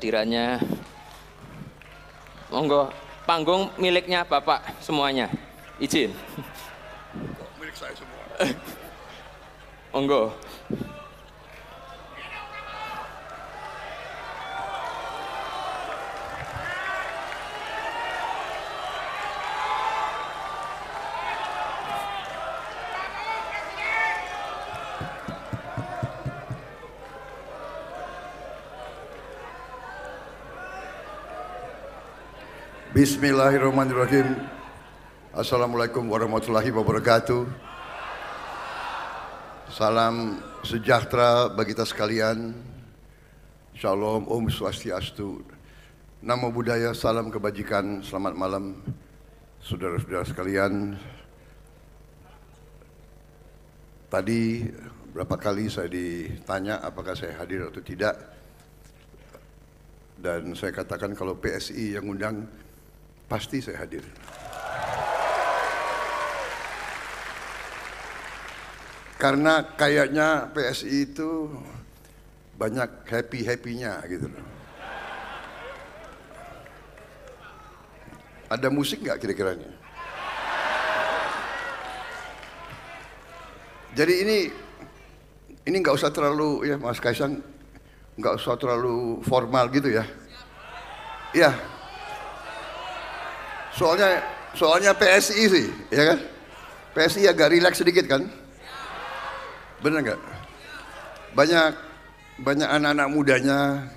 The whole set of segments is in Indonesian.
Diranya, monggo panggung miliknya Bapak semuanya. Izin. Milik saya semua. Monggo. Bismillahirrahmanirrahim. Assalamualaikum warahmatullahi wabarakatuh. Salam sejahtera bagi kita sekalian. Shalom, Om Swastiastu. Namo Buddhaya, salam kebajikan, selamat malam saudara-saudara sekalian. Tadi berapa kali saya ditanya apakah saya hadir atau tidak. Dan saya katakan kalau PSI yang undang pasti saya hadir. Karena kayaknya PSI itu banyak happy-happynya gitu loh. Ada musik nggak kira-kiranya? Jadi ini ini nggak usah terlalu ya Mas Kaisang nggak usah terlalu formal gitu ya. Iya. Soalnya soalnya PSI sih, ya kan? PSI agak rileks sedikit kan? Benar nggak? Banyak banyak anak-anak mudanya.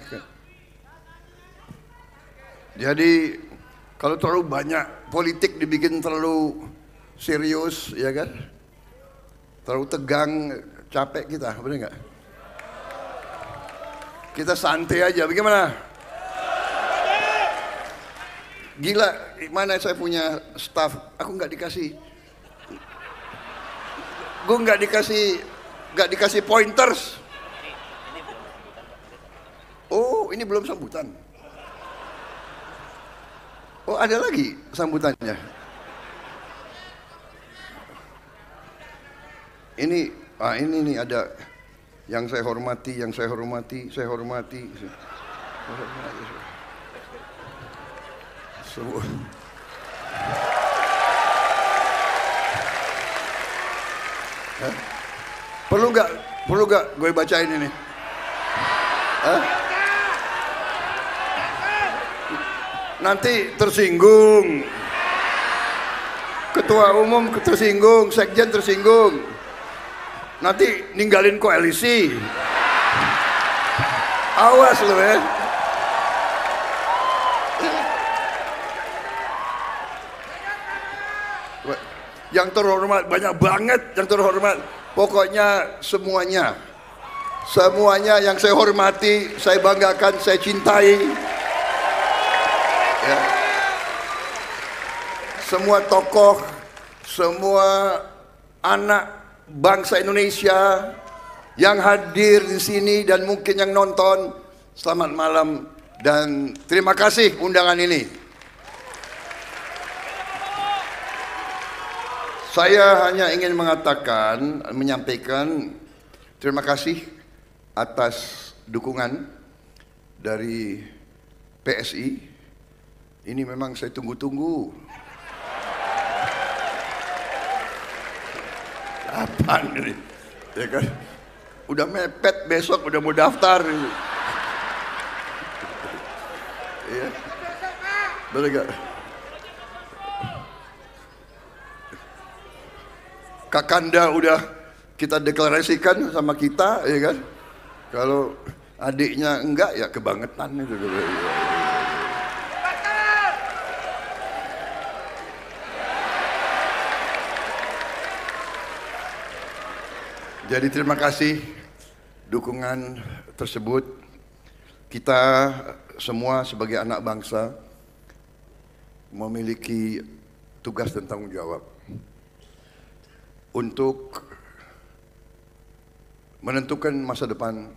Jadi kalau terlalu banyak politik dibikin terlalu serius, ya kan? Terlalu tegang, capek kita, benar nggak? Kita santai aja, bagaimana? Gila, mana saya punya staff, aku nggak dikasih, gue nggak dikasih, nggak dikasih pointers. Oh, ini belum sambutan. Oh, ada lagi sambutannya. Ini, ah ini nih ada yang saya hormati, yang saya hormati, saya hormati. Saya hormati. Perlu nggak? Perlu nggak gue bacain ini? Nanti tersinggung. Ketua umum tersinggung, sekjen tersinggung. Nanti ninggalin koalisi. Awas lo ya. Yang terhormat banyak banget yang terhormat. Pokoknya semuanya. Semuanya yang saya hormati, saya banggakan, saya cintai. Ya. Semua tokoh, semua anak bangsa Indonesia yang hadir di sini dan mungkin yang nonton, selamat malam dan terima kasih undangan ini. Saya hanya ingin mengatakan, menyampaikan terima kasih atas dukungan dari PSI. Ini memang saya tunggu-tunggu. Kapan ini? Ya kan? Udah mepet besok udah mau daftar. Iya. Betul gak? Kakanda udah kita deklarasikan sama kita, ya kan? Kalau adiknya enggak ya kebangetan itu. Jadi terima kasih dukungan tersebut. Kita semua sebagai anak bangsa memiliki tugas dan tanggung jawab untuk menentukan masa depan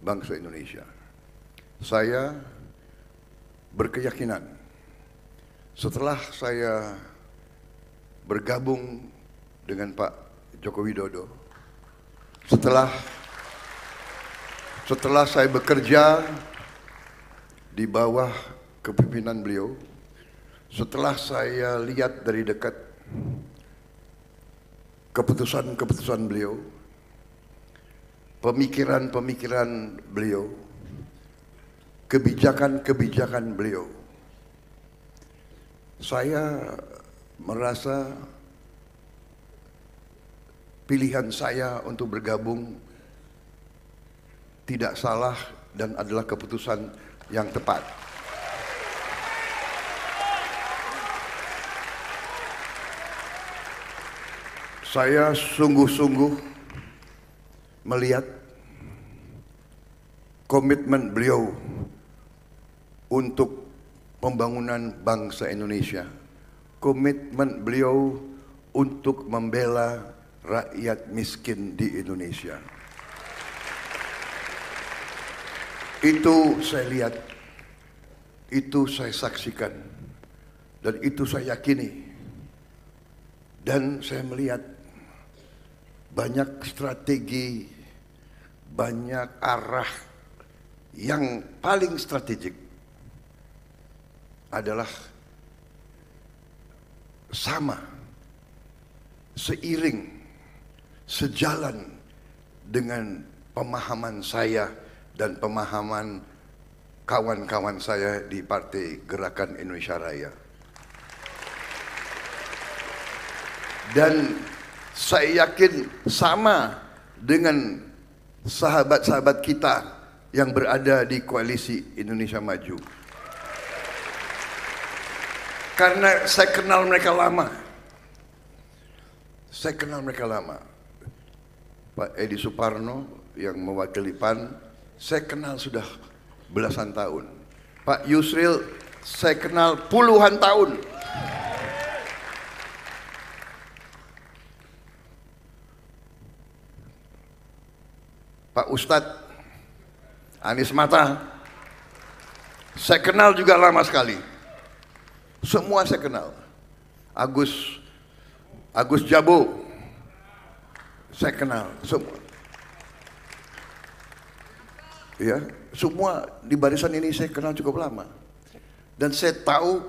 bangsa Indonesia. Saya berkeyakinan setelah saya bergabung dengan Pak Joko Widodo, setelah setelah saya bekerja di bawah kepemimpinan beliau, setelah saya lihat dari dekat keputusan-keputusan beliau, pemikiran-pemikiran beliau, kebijakan-kebijakan beliau, saya merasa pilihan saya untuk bergabung tidak salah dan adalah keputusan yang tepat. Saya sungguh-sungguh melihat komitmen beliau untuk pembangunan bangsa Indonesia. Komitmen beliau untuk membela rakyat miskin di Indonesia. Itu saya lihat, itu saya saksikan, dan itu saya yakini. Dan saya melihat banyak strategi, banyak arah yang paling strategik adalah sama, seiring, sejalan dengan pemahaman saya dan pemahaman kawan-kawan saya di Partai Gerakan Indonesia Raya. Dan saya yakin sama dengan sahabat-sahabat kita yang berada di koalisi Indonesia Maju. Karena saya kenal mereka lama. Saya kenal mereka lama. Pak Edi Suparno yang mewakili PAN saya kenal sudah belasan tahun. Pak Yusril saya kenal puluhan tahun. Pak Ustadz Anies Mata saya kenal juga lama sekali. Semua saya kenal. Agus Agus Jabo saya kenal semua. ya semua di barisan ini saya kenal cukup lama dan saya tahu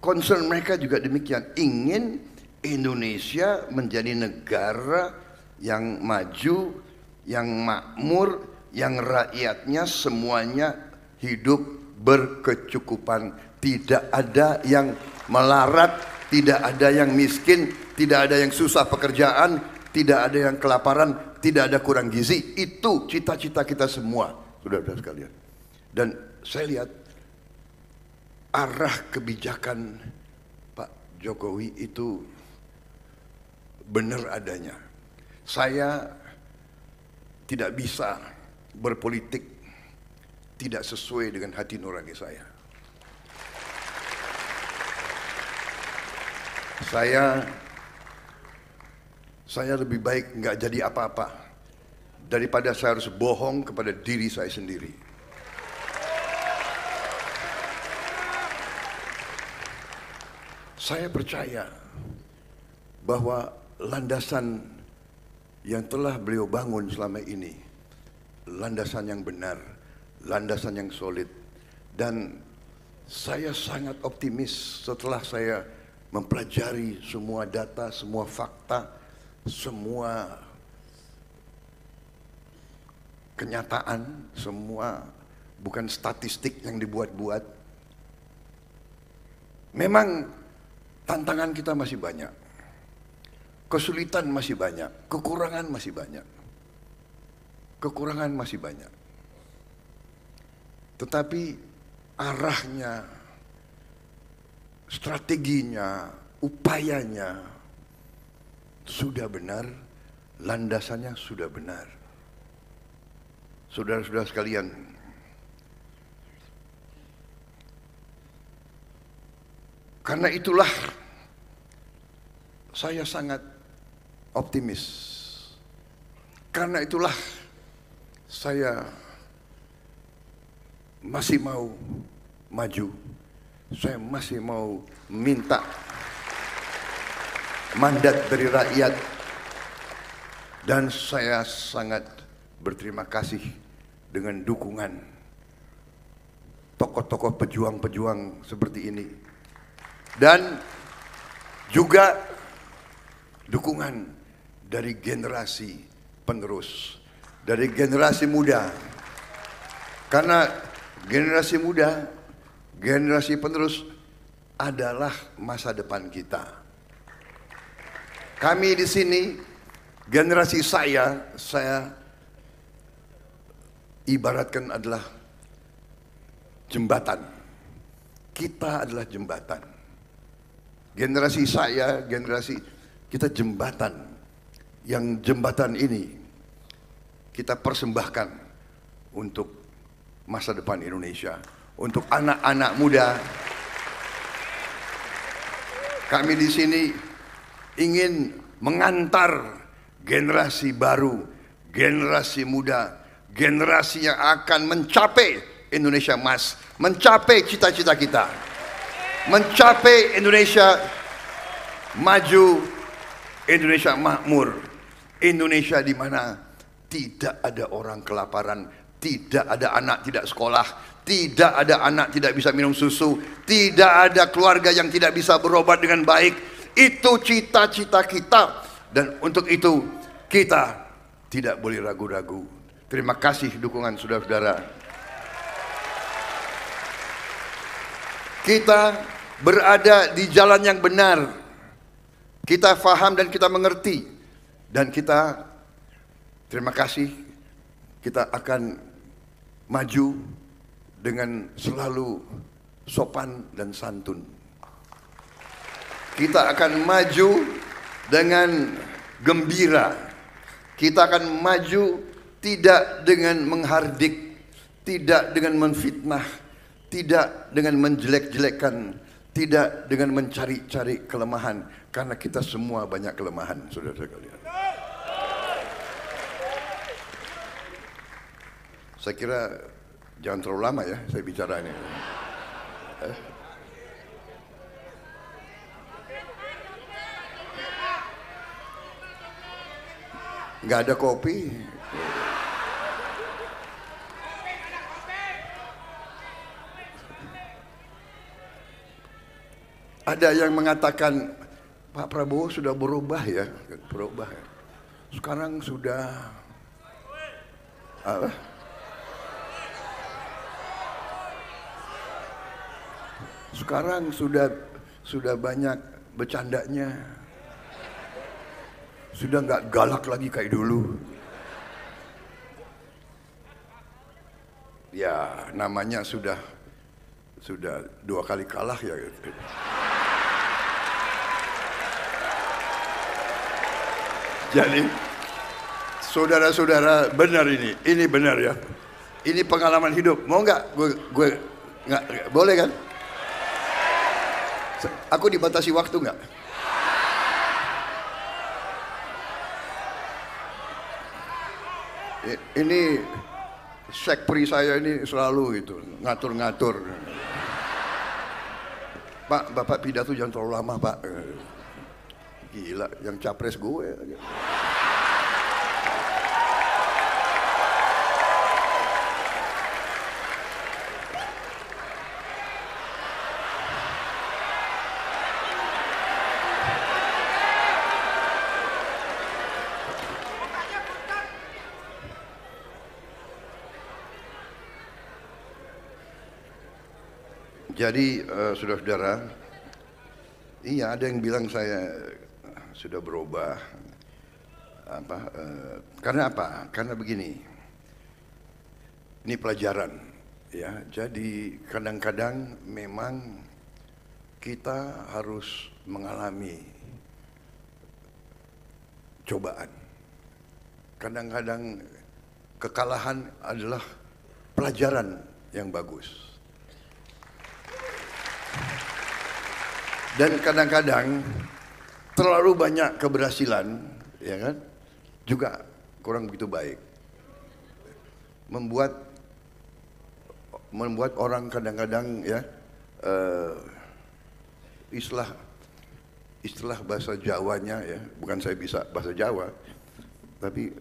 concern mereka juga demikian ingin Indonesia menjadi negara yang maju yang makmur yang rakyatnya semuanya hidup berkecukupan tidak ada yang melarat tidak ada yang miskin tidak ada yang susah pekerjaan tidak ada yang kelaparan tidak ada kurang gizi. Itu cita-cita kita semua, saudara-saudara sekalian. Dan saya lihat arah kebijakan Pak Jokowi itu benar adanya. Saya tidak bisa berpolitik tidak sesuai dengan hati nurani saya. Saya saya lebih baik nggak jadi apa-apa daripada saya harus bohong kepada diri saya sendiri. Saya percaya bahwa landasan yang telah beliau bangun selama ini, landasan yang benar, landasan yang solid, dan saya sangat optimis setelah saya mempelajari semua data, semua fakta, semua kenyataan, semua bukan statistik yang dibuat-buat. Memang tantangan kita masih banyak. Kesulitan masih banyak, kekurangan masih banyak. Kekurangan masih banyak. Tetapi arahnya, strateginya, upayanya, sudah benar, landasannya sudah benar. Saudara-saudara sekalian, karena itulah saya sangat optimis. Karena itulah saya masih mau maju. Saya masih mau minta mandat dari rakyat dan saya sangat berterima kasih dengan dukungan tokoh-tokoh pejuang-pejuang seperti ini. Dan juga dukungan dari generasi penerus, dari generasi muda. Karena generasi muda, generasi penerus adalah masa depan kita. Kami di sini, generasi saya, saya ibaratkan adalah jembatan. Kita adalah jembatan. Generasi saya, generasi kita jembatan. Yang jembatan ini kita persembahkan untuk masa depan Indonesia. Untuk anak-anak muda. Kami di sini ingin mengantar generasi baru, generasi muda, generasi yang akan mencapai Indonesia emas, mencapai cita-cita kita, mencapai Indonesia maju, Indonesia makmur, Indonesia di mana tidak ada orang kelaparan, tidak ada anak tidak sekolah, tidak ada anak tidak bisa minum susu, tidak ada keluarga yang tidak bisa berobat dengan baik. Itu cita-cita kita dan untuk itu kita tidak boleh ragu-ragu. Terima kasih dukungan saudara-saudara. Kita berada di jalan yang benar. Kita faham dan kita mengerti. Dan kita terima kasih kita akan maju dengan selalu sopan dan santun. Kita akan maju dengan gembira. Kita akan maju tidak dengan menghardik, tidak dengan menfitnah, tidak dengan menjelek-jelekkan, tidak dengan mencari-cari kelemahan karena kita semua banyak kelemahan, saudara kalian. Saya kira jangan terlalu lama ya saya bicara ini. Eh? Nggak ada kopi. Ada yang mengatakan Pak Prabowo sudah berubah ya, berubah. Ya. Sekarang sudah apa? Sekarang sudah sudah banyak bercandanya. Sudah nggak galak lagi kayak dulu. Ya, namanya sudah sudah dua kali kalah ya. Jadi saudara-saudara benar ini, ini benar ya. Ini pengalaman hidup. Mau nggak? Gue gue nggak boleh kan? Aku dibatasi waktu nggak? Ini sekpri saya ini selalu itu ngatur-ngatur. Pak, Bapak pidato jangan terlalu lama, Pak. Gila, yang capres gue. Jadi uh, saudara-saudara, iya ada yang bilang saya sudah berubah. Apa? Uh, karena apa? Karena begini. Ini pelajaran, ya. Jadi kadang-kadang memang kita harus mengalami cobaan. Kadang-kadang kekalahan adalah pelajaran yang bagus. Dan kadang-kadang terlalu banyak keberhasilan, ya kan, juga kurang begitu baik. Membuat membuat orang kadang-kadang ya uh, istilah istilah bahasa Jawanya ya, bukan saya bisa bahasa Jawa, tapi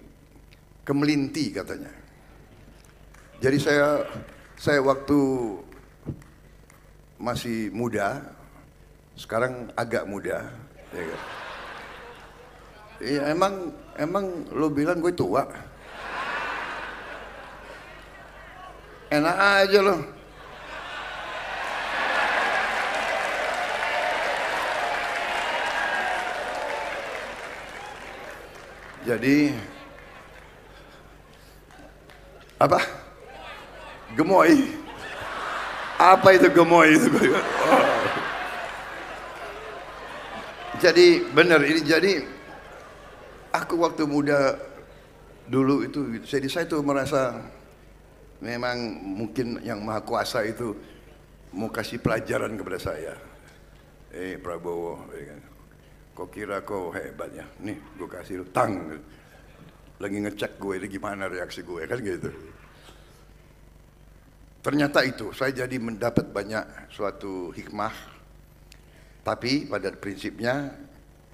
kemelinti katanya. Jadi saya saya waktu masih muda, sekarang agak muda. Ya kan? Iya emang emang lo bilang gue tua. Enak aja lo. Jadi apa? Gemoy. Apa itu gemoy itu? Jadi benar ini jadi aku waktu muda dulu itu jadi saya tuh merasa memang mungkin yang maha kuasa itu mau kasih pelajaran kepada saya. Eh Prabowo, ya kan? kau kira kau hebatnya? Nih gue kasih tang. Lagi ngecek gue ini gimana reaksi gue kan gitu. Ternyata itu, saya jadi mendapat banyak suatu hikmah. Tapi pada prinsipnya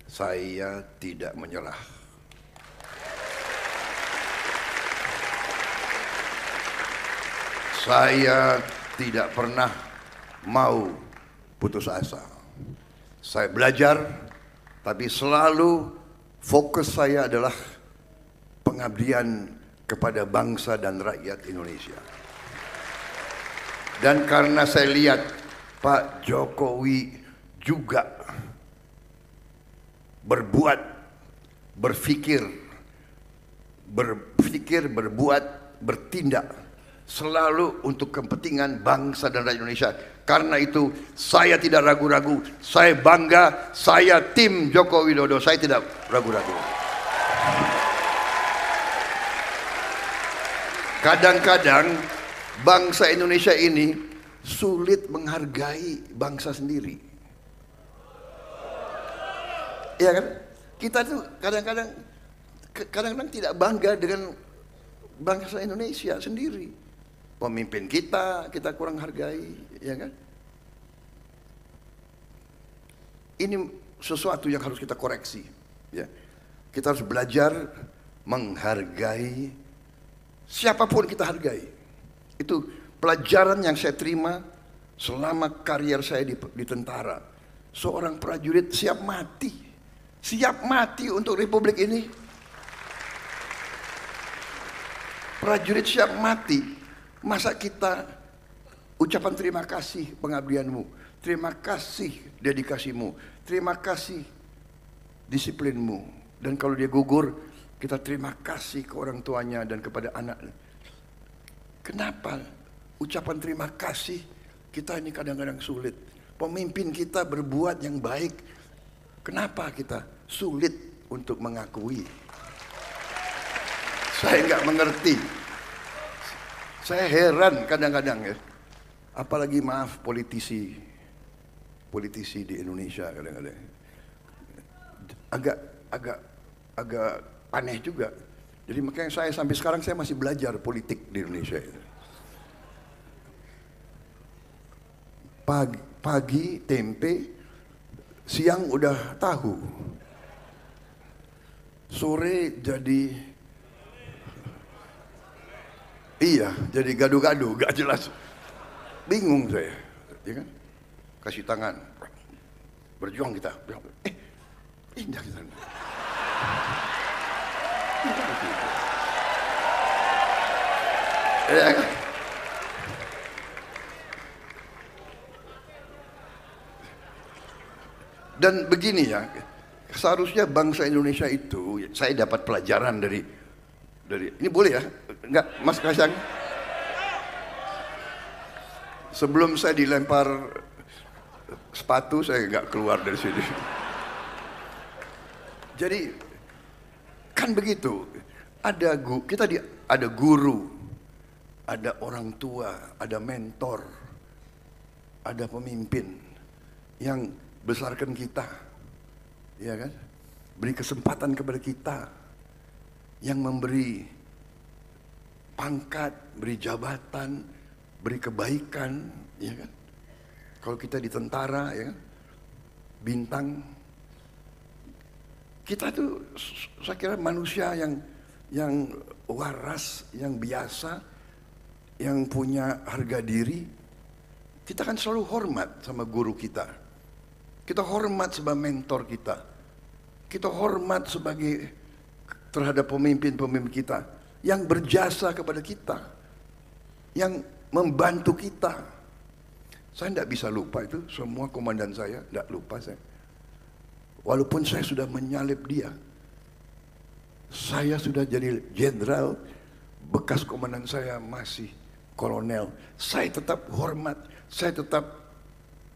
saya tidak menyerah. Saya tidak pernah mau putus asa. Saya belajar, tapi selalu fokus saya adalah pengabdian kepada bangsa dan rakyat Indonesia. Dan karena saya lihat Pak Jokowi juga berbuat, berpikir, berpikir, berbuat, bertindak selalu untuk kepentingan bangsa dan rakyat Indonesia. Karena itu saya tidak ragu-ragu, saya bangga, saya tim Joko Widodo, saya tidak ragu-ragu. Kadang-kadang bangsa Indonesia ini sulit menghargai bangsa sendiri. Ya kan? Kita tuh kadang-kadang kadang-kadang tidak bangga dengan bangsa Indonesia sendiri. Pemimpin kita kita kurang hargai, ya kan? Ini sesuatu yang harus kita koreksi, ya. Kita harus belajar menghargai siapa pun kita hargai. Itu pelajaran yang saya terima selama karier saya di, di tentara. Seorang prajurit siap mati. Siap mati untuk republik ini. Prajurit siap mati. Masa kita ucapan terima kasih pengabdianmu. Terima kasih dedikasimu. Terima kasih disiplinmu. Dan kalau dia gugur, kita terima kasih ke orang tuanya dan kepada anak Kenapa ucapan terima kasih kita ini kadang-kadang sulit. Pemimpin kita berbuat yang baik. Kenapa kita sulit untuk mengakui? Saya nggak mengerti. Saya heran kadang-kadang ya. Apalagi maaf politisi, politisi di Indonesia kadang-kadang. Agak agak agak aneh juga jadi makanya saya sampai sekarang saya masih belajar politik di Indonesia. Pagi, pagi tempe, siang udah tahu. Sore jadi Iya, jadi gaduh-gaduh, gak jelas. Bingung saya, ya kan? Kasih tangan, berjuang kita. Eh, indah kita. Dan begini ya, seharusnya bangsa Indonesia itu, saya dapat pelajaran dari dari ini boleh ya, enggak Mas Kasang? Sebelum saya dilempar sepatu, saya nggak keluar dari sini. Jadi Kan begitu. Ada gu, kita di, ada guru, ada orang tua, ada mentor, ada pemimpin yang besarkan kita, ya kan? Beri kesempatan kepada kita, yang memberi pangkat, beri jabatan, beri kebaikan, ya kan? Kalau kita di tentara, ya kan? Bintang kita tuh saya kira manusia yang yang waras, yang biasa, yang punya harga diri, kita kan selalu hormat sama guru kita. Kita hormat sebagai mentor kita. Kita hormat sebagai terhadap pemimpin-pemimpin kita yang berjasa kepada kita. Yang membantu kita. Saya tidak bisa lupa itu, semua komandan saya, tidak lupa saya. Walaupun saya sudah menyalip dia, saya sudah jadi jenderal, bekas komandan saya masih kolonel. Saya tetap hormat, saya tetap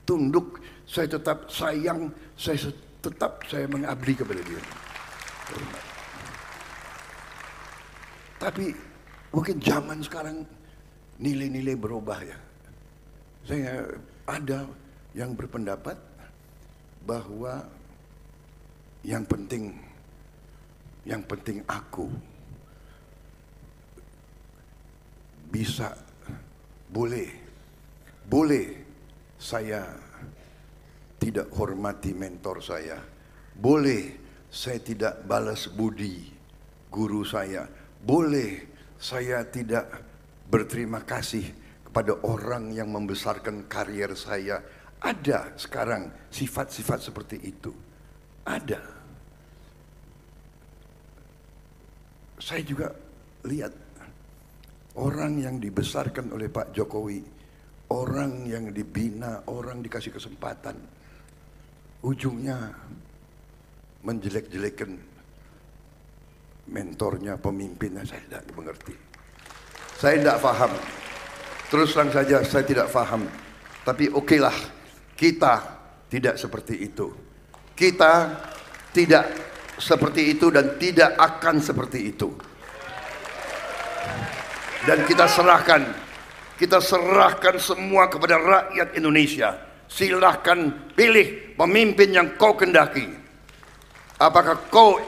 tunduk, saya tetap sayang, saya tetap saya mengabdi kepada dia. Hormat. Tapi mungkin zaman sekarang nilai-nilai berubah ya. Saya ada yang berpendapat bahwa yang penting yang penting aku bisa boleh boleh saya tidak hormati mentor saya. Boleh saya tidak balas budi guru saya. Boleh saya tidak berterima kasih kepada orang yang membesarkan karier saya. Ada sekarang sifat-sifat seperti itu. Ada. Saya juga lihat orang yang dibesarkan oleh Pak Jokowi, orang yang dibina, orang dikasih kesempatan, ujungnya menjelek-jelekan mentornya, pemimpinnya, saya tidak mengerti. Saya tidak paham. Terus terang saja saya tidak paham. Tapi okelah kita tidak seperti itu. Kita tidak seperti itu dan tidak akan seperti itu. Dan kita serahkan, kita serahkan semua kepada rakyat Indonesia. Silahkan pilih pemimpin yang kau kendaki. Apakah kau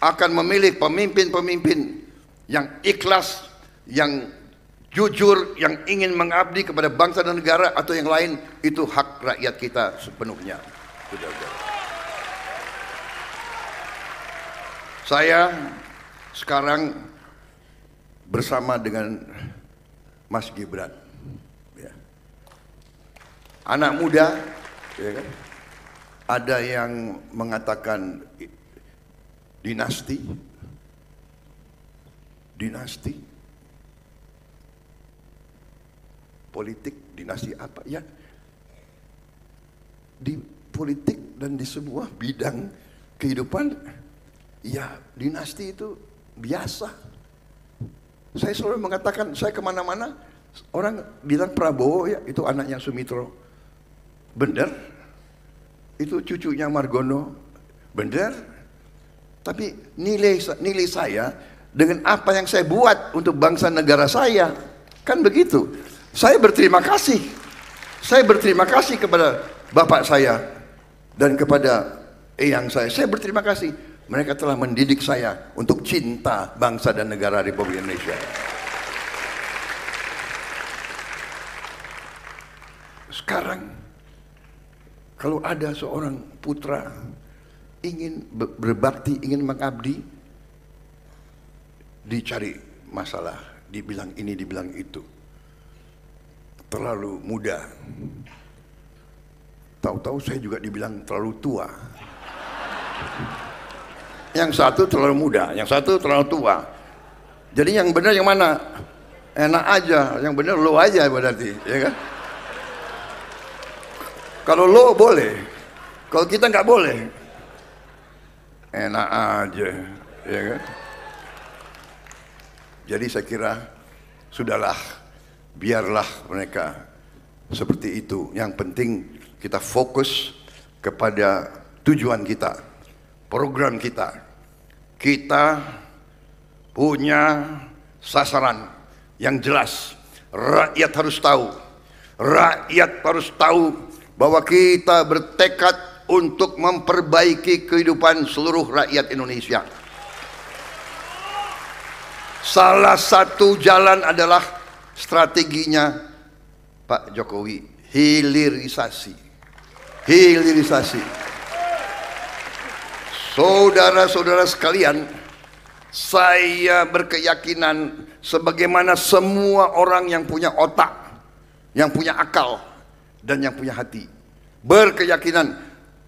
akan memilih pemimpin-pemimpin yang ikhlas yang jujur, yang ingin mengabdi kepada bangsa dan negara atau yang lain itu hak rakyat kita sepenuhnya. Saya sekarang bersama dengan Mas Gibran. Ya. Anak muda, ya kan? ada yang mengatakan dinasti, dinasti, politik dinasti apa ya di politik dan di semua bidang kehidupan ya dinasti itu biasa. Saya selalu mengatakan saya ke mana-mana. Orang bilang Prabowo ya itu anaknya Sumitro. Benar itu cucunya Margono. Benar tapi nilai nilai saya dengan apa yang saya buat untuk bangsa negara saya kan begitu. Saya berterima kasih. Saya berterima kasih kepada bapak saya dan kepada eyang saya. Saya berterima kasih. Mereka telah mendidik saya untuk cinta bangsa dan negara Republik Indonesia. Sekarang kalau ada seorang putra ingin berbakti, ingin mengabdi, dicari masalah, dibilang ini, dibilang itu terlalu muda. Tahu-tahu saya juga dibilang terlalu tua. Yang satu terlalu muda, yang satu terlalu tua. Jadi yang benar yang mana? Enak aja, yang benar lo aja berarti, ya kan? Kalau lo boleh, kalau kita nggak boleh, enak aja, ya kan? Jadi saya kira sudahlah biarlah mereka seperti itu. Yang penting kita fokus kepada tujuan kita, program kita. Kita punya sasaran yang jelas. Rakyat harus tahu. Rakyat harus tahu bahwa kita bertekad untuk memperbaiki kehidupan seluruh rakyat Indonesia. Salah satu jalan adalah strateginya Pak Jokowi hilirisasi hilirisasi saudara-saudara sekalian saya berkeyakinan sebagaimana semua orang yang punya otak yang punya akal dan yang punya hati. Berkeyakinan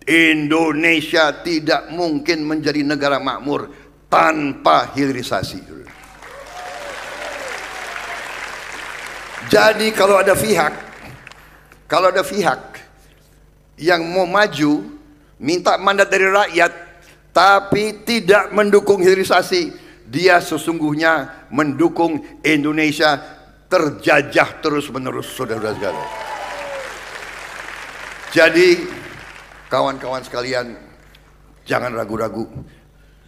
Indonesia tidak mungkin menjadi negara makmur tanpa hilirisasi. Jadi kalau ada pihak, kalau ada pihak yang mau maju, minta mandat dari rakyat, tapi tidak mendukung hilirisasi, dia sesungguhnya mendukung Indonesia terjajah terus menerus saudara-saudara sekalian. Jadi kawan-kawan sekalian jangan ragu-ragu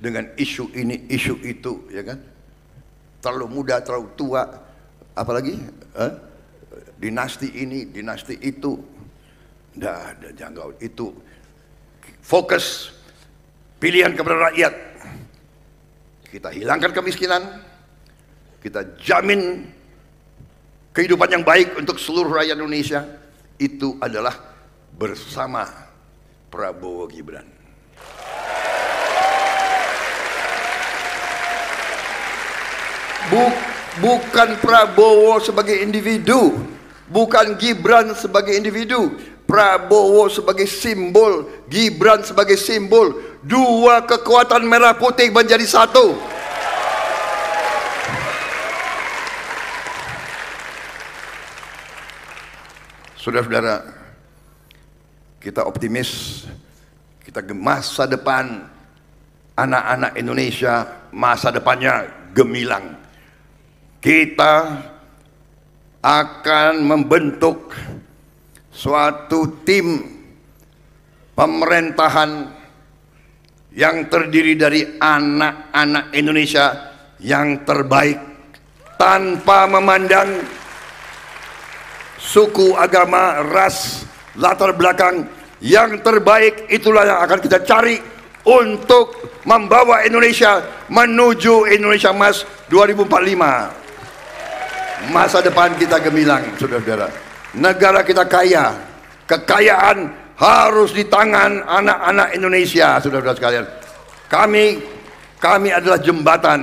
dengan isu ini, isu itu, ya kan? Terlalu muda, terlalu tua, apalagi eh? dinasti ini, dinasti itu, tidak ada jangkau itu. Fokus pilihan kepada rakyat. Kita hilangkan kemiskinan, kita jamin kehidupan yang baik untuk seluruh rakyat Indonesia. Itu adalah bersama Prabowo Gibran. Buk, bukan Prabowo sebagai individu, bukan Gibran sebagai individu, Prabowo sebagai simbol, Gibran sebagai simbol, dua kekuatan merah putih menjadi satu. Saudara-saudara, kita optimis, kita masa depan anak-anak Indonesia, masa depannya gemilang. Kita akan membentuk suatu tim pemerintahan yang terdiri dari anak-anak Indonesia yang terbaik tanpa memandang suku, agama, ras, latar belakang yang terbaik itulah yang akan kita cari untuk membawa Indonesia menuju Indonesia Emas 2045. Masa depan kita gemilang, saudara-saudara. Negara kita kaya, kekayaan harus di tangan anak-anak Indonesia, saudara-saudara sekalian. Kami, kami adalah jembatan.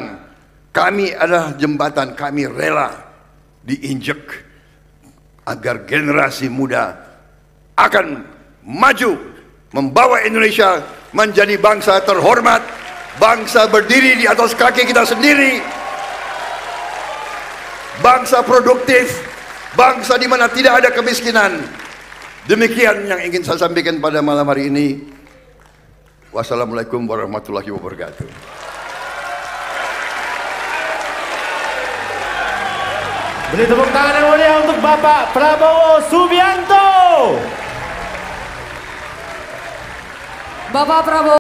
Kami adalah jembatan. Kami rela diinjek agar generasi muda akan maju membawa Indonesia menjadi bangsa terhormat, bangsa berdiri di atas kaki kita sendiri, bangsa produktif, bangsa di mana tidak ada kemiskinan. Demikian yang ingin saya sampaikan pada malam hari ini. Wassalamualaikum warahmatullahi wabarakatuh. Beri tepuk tangan yang mulia untuk Bapak Prabowo Subianto. Bapak Prabowo